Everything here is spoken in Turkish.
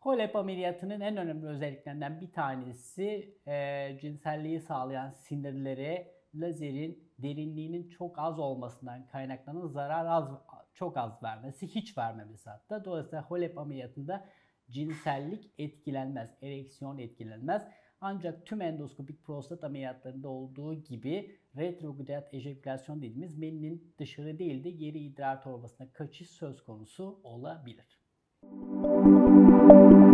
HOLEP ameliyatının en önemli özelliklerinden bir tanesi e, cinselliği sağlayan sinirlere lazerin derinliğinin çok az olmasından kaynaklanan zarar az çok az vermesi, hiç vermemesi hatta. Dolayısıyla HOLEP ameliyatında cinsellik etkilenmez, ereksiyon etkilenmez. Ancak tüm endoskopik prostat ameliyatlarında olduğu gibi retrograd ejekülasyon dediğimiz meninin dışarı değil de geri idrar torbasına kaçış söz konusu olabilir. thank you